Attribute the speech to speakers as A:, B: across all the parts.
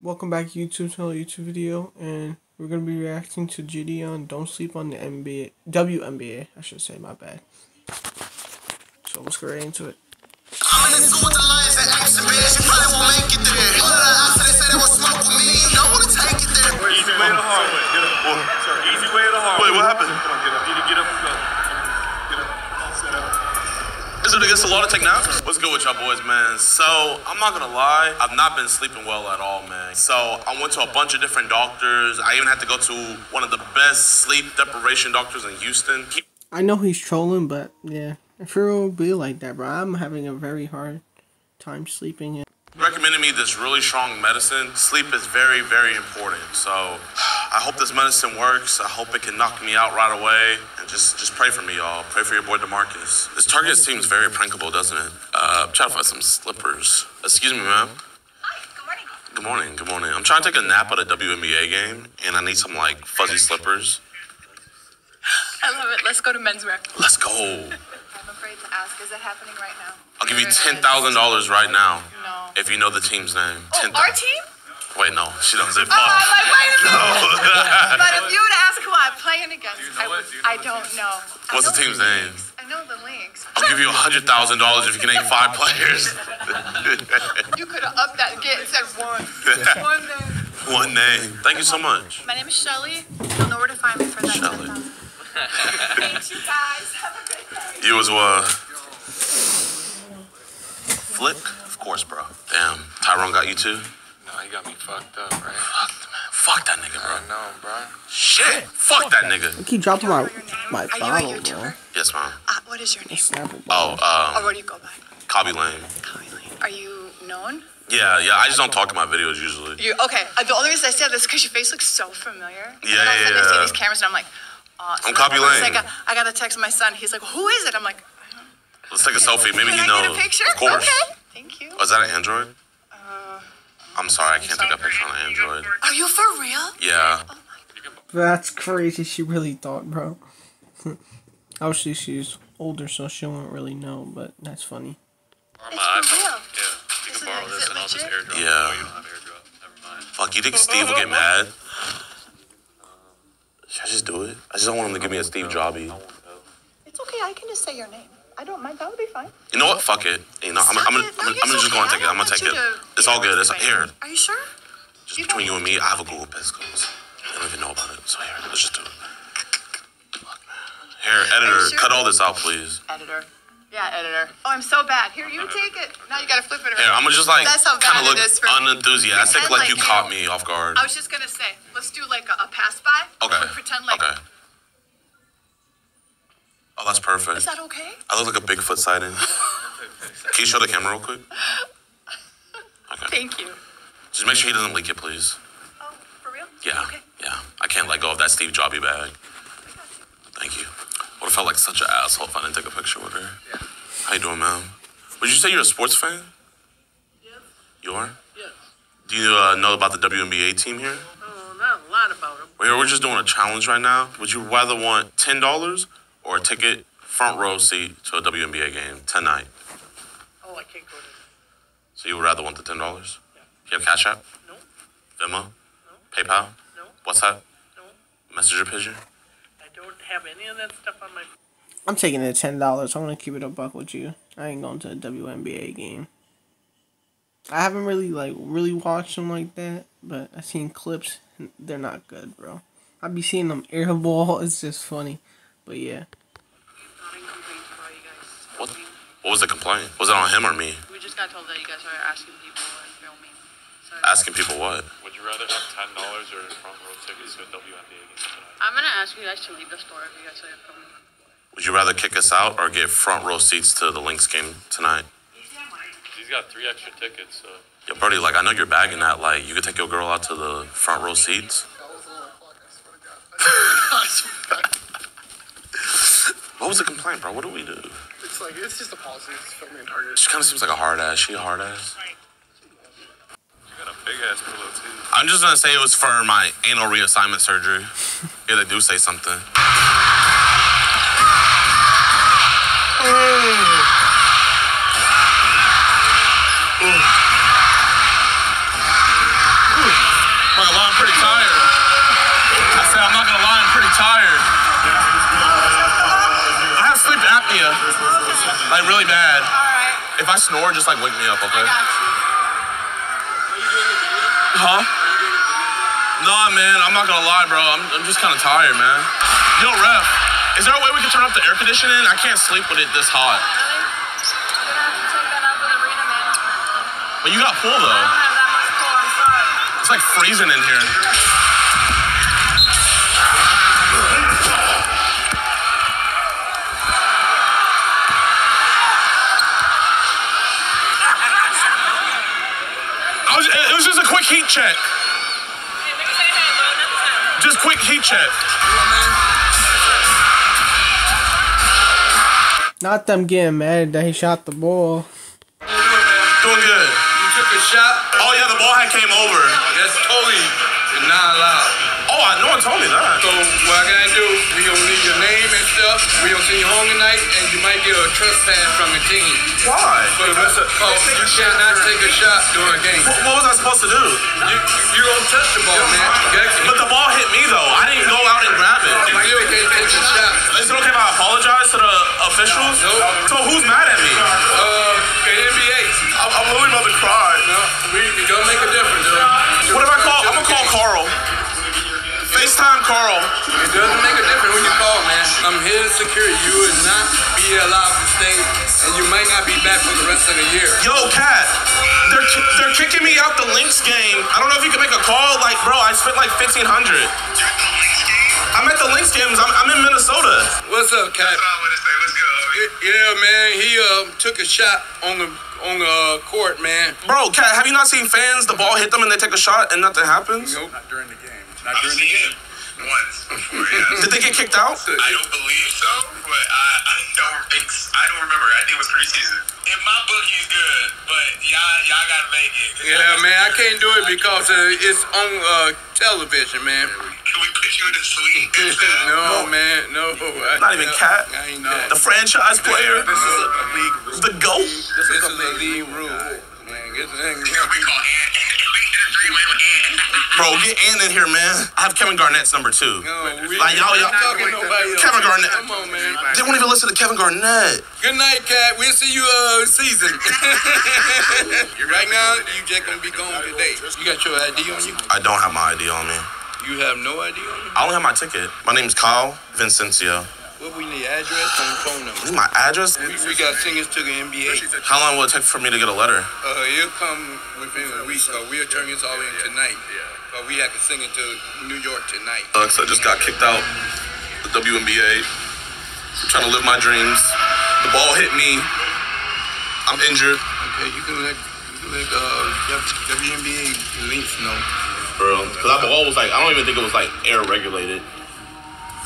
A: Welcome back YouTube another YouTube video and we're gonna be reacting to JiDion Don't Sleep on the NBA WNBA, I should say, my bad. So let's get right into it.
B: Easy way to hard way.
C: Wait, what happened?
B: Come on, get up. You need to get up and go. Get up. Sit up.
C: Is it against law to take naps? What's good with y'all boys, man? So, I'm not gonna lie, I've not been sleeping well at all, man. So, I went to a bunch of different doctors. I even had to go to one of the best sleep deprivation doctors in Houston. He
A: I know he's trolling, but yeah, if it will be like that, bro, I'm having a very hard time sleeping.
C: Recommended me this really strong medicine. Sleep is very, very important. So, I hope this medicine works. I hope it can knock me out right away. And just, just pray for me, y'all. Pray for your boy Demarcus. This Target seems very prankable, doesn't it? Uh, try to find some slippers. Excuse me, ma'am. Good morning. Good morning. I'm trying to take a nap at a WNBA game, and I need some like fuzzy slippers.
D: I love it. Let's go to menswear.
C: Let's go.
D: I'm afraid to ask. Is it happening right now?
C: I'll give you ten thousand dollars right now
D: No.
C: if you know the team's name.
D: Oh,
C: Ten
D: our team?
C: Wait, no, she doesn't.
D: Oh, I'm like, wait a minute. but if you to ask who I'm playing against, I, would, I don't know. I
C: What's the team's name?
D: I know the Lynx.
C: I'll give you hundred thousand dollars if you can name five players.
D: You could have upped that and get said one. one name.
C: One name. Thank you so much.
D: My name is Shelly. You'll know where to find me for that.
C: Shelly.
D: Thank you guys. Have a good day.
C: You as well. Flick? Of course, bro. Damn. Tyrone got you too?
E: No, he got me fucked up, right?
C: Fuck, man. Fuck that nigga,
E: I
C: bro.
E: know, bro.
C: Shit. Fuck that nigga.
A: I keep dropping my my
D: Are you a
A: bottle, bro.
C: Yes, ma'am.
D: Uh, what is your name?
A: Snapple
C: Oh,
D: Or
C: um,
D: what do you go by?
C: Cobby Lane.
D: Chloe Lane. Are you known?
C: Yeah, yeah. I just don't talk in my videos usually.
D: You okay? Uh, the only reason I said this is because your face looks so familiar.
C: Yeah,
D: and all of a sudden I see
C: yeah.
D: these cameras and I'm like, uh,
C: I'm Copy Lane.
D: Like, I got a text from my son. He's like, who is it? I'm like,
C: Let's take a selfie. Maybe
D: can
C: he
D: I
C: knows.
D: get a picture?
C: Of course.
D: Okay. Thank you.
C: Oh, is that an Android? I'm sorry, I can't take a picture on an Android.
D: are you for real?
C: Yeah.
A: That's crazy. She really thought, bro. Obviously, she's older, so she won't really know, but that's funny.
E: On
D: It's
E: my
D: for
E: iPhone.
D: real.
E: Yeah. You can borrow this
D: it
E: and I'll just airdrop.
C: Yeah.
E: Oh, you don't have airdrop. Never mind.
C: Fuck, you think Steve will get mad? Should I just do it? I just don't want him to give me a Steve Jobby.
D: It's okay. I can just say your name. I don't mind. That would be fine.
C: You know what? Fuck it. You know, I'm, I'm, gonna, I'm, gonna- I'm gonna just go and take it. I'm gonna take it. It's all good. It's here.
D: Are you sure?
C: Just between you and me, I have a Google Pistols. I don't even know about it. So here, let's just do it. Here, editor, cut all this out, please.
D: Editor. Yeah, editor. Oh, I'm so bad. Here, you take it. Now you gotta flip it around.
C: Here, I'm gonna just like kind of look
D: it is
C: unenthusiastic, like
D: like,
C: you
D: you
C: caught me off guard.
D: I was just gonna say, let's do like a, a pass by.
C: Okay.
D: Pretend like.
C: Okay. Oh, that's perfect.
D: Is that okay?
C: I look like a Bigfoot sighting. Can you show the camera real quick? Okay.
D: Thank you.
C: Just make sure he doesn't leak it, please.
D: Oh, for real?
C: Yeah,
D: Okay.
C: yeah. I can't let go of that Steve Jobby bag. Thank you. Would have felt like such an asshole if I didn't take a picture with her.
E: Yeah.
C: How you doing, ma'am? Would you say you're a sports fan?
F: Yes,
C: You are?
F: yes.
C: Do you uh, know about the WNBA team here?
F: Oh, not a lot about them.
C: We're. We're just doing a challenge right now. Would you rather want ten dollars or a ticket front row seat to a WNBA game tonight?
F: Oh, I can't go to.
C: So you would rather want the ten dollars? yeah You have Cash App?
F: No,
C: Venmo? No. PayPal?
F: no,
C: What's that?
F: no.
C: Messenger pigeon?
F: I don't have any of that stuff on my.
A: I'm taking the ten dollars. I'm gonna keep it a buck with you. I ain't going to a WNBA game. I haven't really like really watched them like that, but I seen clips. They're not good, bro. I be seeing them airball. It's just funny, but yeah.
F: Nothing complaints about you guys.
C: What? What was the complaint? Was it on him or me?
F: We just got told that you guys are asking people and filming. So
C: Asking people what?
E: Would you rather have ten dollars or front row tickets to a WNBA game tonight?
F: I'm gonna ask you guys to leave the store if you guys are filming.
C: Would you rather kick us out or get front row seats to the Lynx game tonight?
E: He's got three extra tickets, so
C: Yo, Brody, like I know you're bagging that. Like you could take your girl out to the front row seats. what was the complaint, bro? What do we do?
G: It's like it's just a policy. It's filming target.
C: She kind of seems like a hard ass. She a hard ass.
E: you got a big ass pillow too.
C: I'm just gonna say it was for my anal reassignment surgery. yeah, they do say something. pretty tired. I said, I'm not gonna lie, I'm pretty tired. I have sleep apnea, like really bad.
D: Alright,
C: If I snore, just like wake me up,
D: I
C: okay?
D: got you.
C: Huh? Nah, man, I'm not gonna lie, bro. I'm, I'm just kind of tired, man. Yo, ref, is there a way we can turn off the air conditioning? I can't sleep with it this hot.
D: Really? You're gonna have to take that up with arena management.
C: But you got pool
D: I
C: though.
D: don't have that much pull, I'm sorry.
C: It's like freezing in here. heat check. Just quick heat check.
A: Not them getting mad that he shot the ball.
C: Doing good.
H: You took a shot.
C: Oh yeah, the ball had came over.
H: That's totally not allowed.
C: I no one told me that.
H: So what I gotta do, we gonna need your name and stuff. We gonna send you home tonight, and you might get a trespass from the team.
C: Why?
H: But listen, oh, you cannot take a shot during a game.
C: What, what was I supposed to do?
H: You you don't touch the ball, man. Got-
C: But the ball hit me though. I didn't go out and grab it.
H: You still can't take a shot.
C: Is it okay if I apologize to the officials?
H: Nope.
C: So who's mad at me? FaceTime Karl.
H: It doesn't make a difference who you call, man. I'm here to secure you. You would not be allowed to stay, and you might not be back for the rest of the year.
C: Yo, Cat. They're they're kicking me out the Lynx game. I don't know if you can make a call. Like, bro, I spent like 1500. I'm at the Lynx games. I'm, I'm in Minnesota.
H: What's up, Cat?
B: Let's go.
H: Yeah, man. He uh, took a shot on the on the uh, court, man.
C: Bro, Cat, have you not seen fans? The ball hit them and they take a shot and nothing happens.
H: Nope.
B: Not during the game. Not during the game. Once before, yeah.
C: Did they get kicked out?
B: I don't believe so, but I, I don't ex- I don't remember. I think it was preseason. In my book, he's good, but y'all y'all gotta make it.
H: Yeah, man. I can't do it because uh, it's on uh, television, man.
B: Can we put you to sleep?
H: no, man. No. I-
C: Not even Cat.
H: I ain't that.
C: The franchise player.
H: This is a league rule.
C: The GOAT.
H: This is a league rule. Man, get the thing.
B: Yeah, we call
C: Bro, get Ant in here, man. I have Kevin Garnett's number two.
H: No, we,
C: Like, y'all- y'all-
H: not talking to nobody else.
C: Kevin Garnett.
H: Come on, man.
C: They won't even listen to Kevin Garnett.
H: Good night, Cat. We'll see you uh season. right now, you just gonna be gone today. You got your ID on you?
C: I don't have my ID on me.
H: You have no ID on you?
C: I only have my ticket. My name's Kyle Vincencio.
H: What we need address and phone number.
C: This is my address.
H: We, we got singers to the NBA.
C: How long will it take for me to get a letter?
H: Uh, it'll come within a week. Uh, we'll turn this all in tonight. But we have to sing it to New York tonight.
C: Alex, I just got kicked out. The WNBA. I'm trying to live my dreams. The ball hit me. I'm injured.
H: Okay, you can let you can let uh WNBA Lynx know.
C: Bro, because that ball was like, I don't even think it was like air regulated.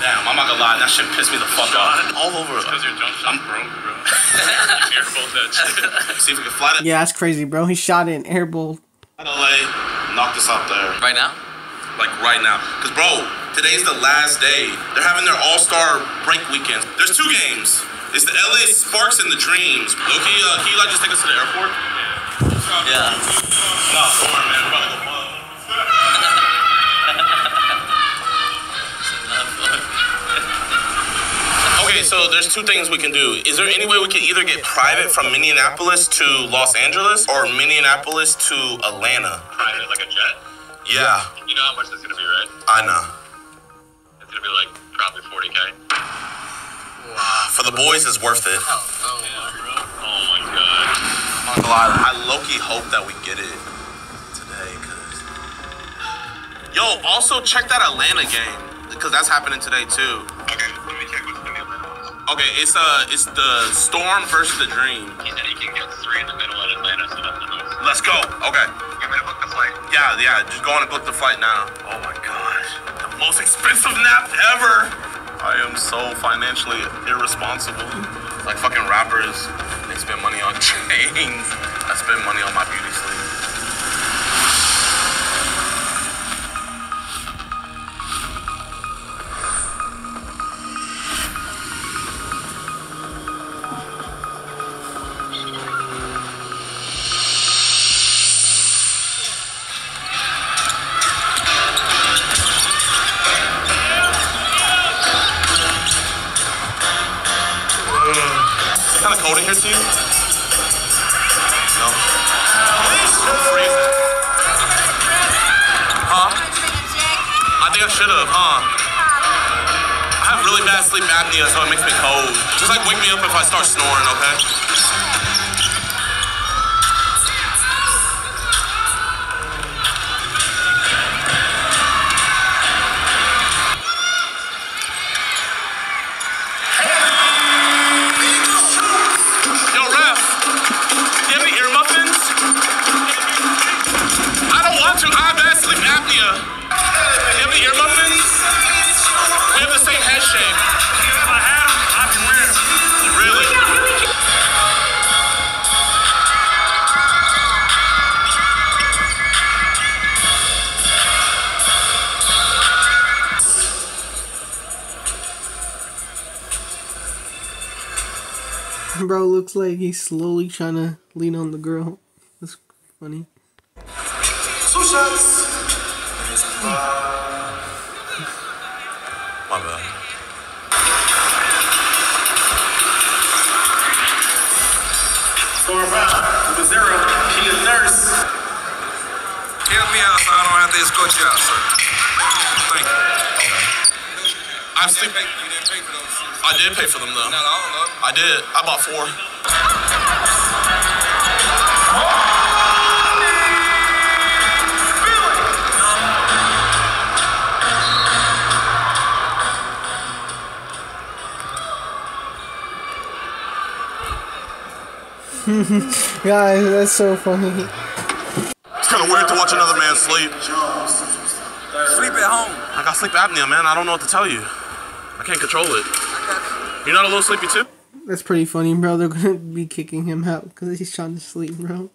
C: Damn, I'm not gonna lie, that shit pissed me the fuck off. All over.
E: Because your jump shot broke, bro. Careful that shit.
C: See if we can fly that.
A: Yeah, that's crazy, bro. He shot it in airball.
C: LA, knock this out there.
I: Right now?
C: Like right now. Because, bro, today's the last day. They're having their all star break weekend. There's two games. It's the LA Sparks and the Dreams. Loki, uh, can you like just take us to the airport?
I: Yeah.
C: No, Okay, so there's two things we can do. Is there any way we can either get private from Minneapolis to Los Angeles or Minneapolis to Atlanta?
B: Private, like a jet.
C: Yeah,
B: You know how much it's gonna be, right?
C: I know.
B: It's gonna be like probably 40k.
C: For the boys, it's worth it.
B: Oh, oh, oh my god.
C: I'm not gonna lie, I low-key hope that we get it today, cause yo, also check that Atlanta game, cause that's happening today too.
B: Okay,
C: it's uh, it's the Storm versus the Dream.
B: He said he can get three in the middle at Atlanta, so that's the.
C: Let's go. Okay.
B: You want me to book the flight?
C: Yeah, yeah. Just go on and book the flight now. Oh my gosh, the most expensive nap ever. I am so financially irresponsible. Like fucking rappers, they spend money on chains. I spend money on my beauty sleep. Cold in here to you? No. I'm freezing. Huh? I think I should have, huh? I have really bad sleep apnea, so it makes me cold. Just like wake me up if I start snoring, okay?
A: Bro looks like he's slowly trying to lean on the girl. That's funny.
J: Two shots.
C: My bad.
J: Score five. With a zero. She is nurse.
K: Help me out so I don't have to escort you out, sir. Thank you.
C: I sleep.
K: You didn't pay for those.
C: I did pay for them though.
K: Not all of them.
C: I did. I bought four.
A: Guys, that's so funny.
C: It's kind of weird to watch another man sleep.
K: Sleep at home.
C: I got sleep apnea, man. I don't know what to tell you. I can't control it. You're not a little sleepy too?
A: That's pretty funny, bro. They're gonna be kicking him out because he's trying to sleep, bro.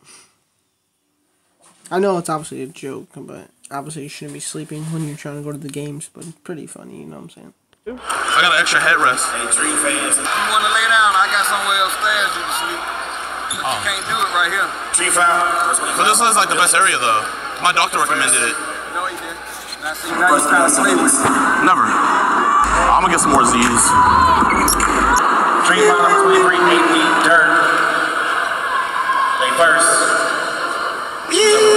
A: I know it's obviously a joke, but obviously you shouldn't be sleeping when you're trying to go to the games. But it's pretty funny, you know what I'm saying?
C: I got an extra headrest.
J: Hey, Dream fans.
K: You want to lay down? I got somewhere upstairs you can sleep. But you oh. can't do it right here.
J: Dream foul.
C: But this is like the best area though. My doctor recommended it.
K: No, he didn't. Now, see, now you trying to sleep.
C: Never. I'm gonna get some more Z's.
J: Dream foul number 23, eight week dirt. They first.
C: Oh,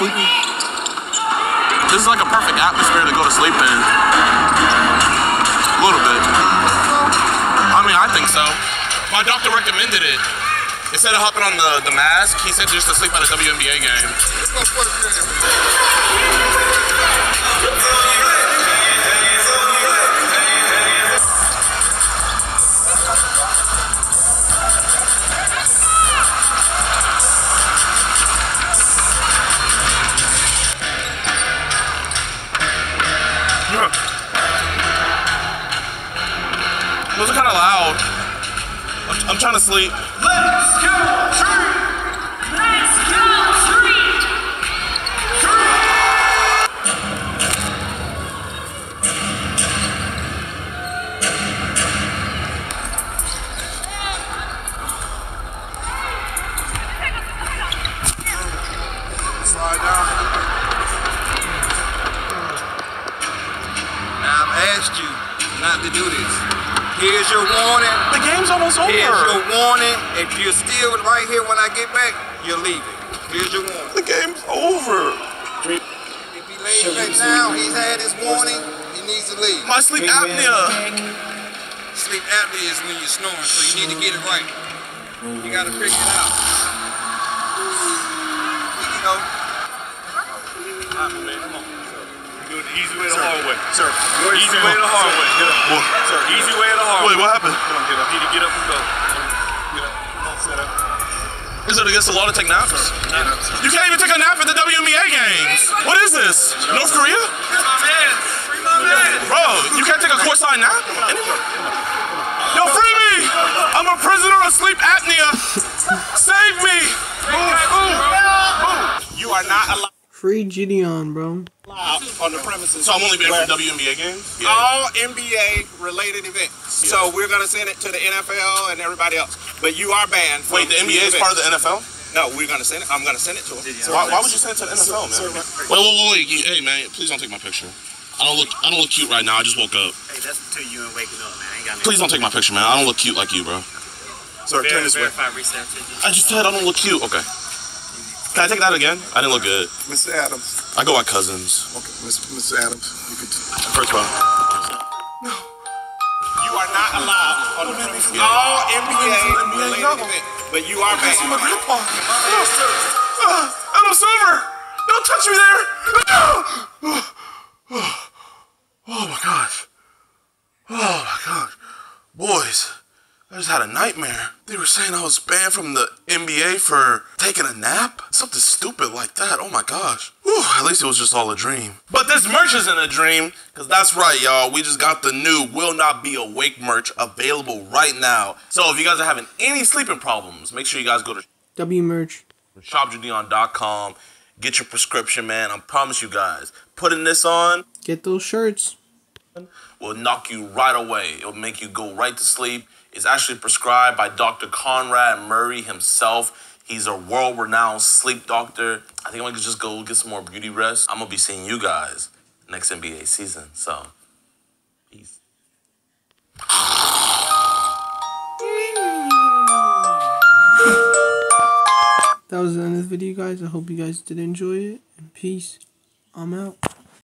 C: Sleepy? This is like a perfect atmosphere to go to sleep in. A little bit. I mean, I think so. My doctor recommended it. Instead of hopping on the, the mask, he said just to sleep at a WNBA game. Those are kind of loud. I'm, I'm trying to sleep.
K: Here's your warning.
C: The game's almost over.
K: Here's your warning. If you're still right here when I get back, you're leaving. Here's your warning.
C: The game's over.
K: If he lays back now, he's had his warning. He needs to leave.
C: My sleep apnea.
K: Sleep apnea is when you're snoring, so you need to get it right. You gotta figure it out. You know,
L: Easy way the hard way.
C: Sir.
L: Easy way the hard way. Get up.
C: What?
L: Sir. Easy way the hard
C: Wait, what happened?
L: Come on, get up. Need to get up and go.
C: Is it against the law to take naps? Sir, get. You can't even take a nap at the WNBA games. What is this? North Korea? Bro, you can't take a courtside nap? Anywhere? Yo, free me! I'm a prisoner of sleep apnea. Save me!
M: You are not allowed.
A: Free JiDion, bro.
M: on the premises.
C: So I'm only being
M: where-
C: for WNBA games?
M: all NBA related events.
C: Yeah.
M: So we're gonna send it to the NFL and everybody else. But you are banned.
C: Wait, the NBA is part of the NFL?
M: No, we're gonna send it. I'm gonna send it to them.
C: Why, why would you send it to the NFL, man? Wait, wait, wait, wait. You- Hey, man, please don't take my picture. I don't look. I don't look cute right now. I just woke up.
N: Hey, that's between you and waking up, man. I ain't got
C: Please don't take my picture, man. I don't look cute like you, bro.
M: Sir, turn this way.
N: Verify.
C: I just said I don't look cute. Okay. Can I take that again? I didn't look good.
L: Mr. Adams.
C: I go by cousins.
L: Okay, Mr. Mr. Adams. You could.
C: First of all, No.
M: You are not allowed on the premises. All NBA related events. But you are banned.
C: Adam just had a nightmare. They were saying I was banned from the NBA for taking a nap? Something stupid like that. Oh my gosh. Whew, at least it was just all a dream. But this merch isn't a dream, because that's right, y'all. We just got the new Will Not Be Awake merch available right now. So if you guys are having any sleeping problems, make sure you guys go to
A: W merch.
C: shopjidion.com. Get your prescription, man. I promise you guys, putting this on
A: Get those shirts.
C: will knock you right away. It'll make you go right to sleep. It's actually prescribed by Dr. Conrad Murray himself. He's a world renowned sleep doctor. I think I'm gonna just go get some more beauty rest. I'm gonna be seeing you guys next NBA season. So, peace.
A: That was the end of the video, guys. I hope you guys did enjoy it. And peace. I'm out.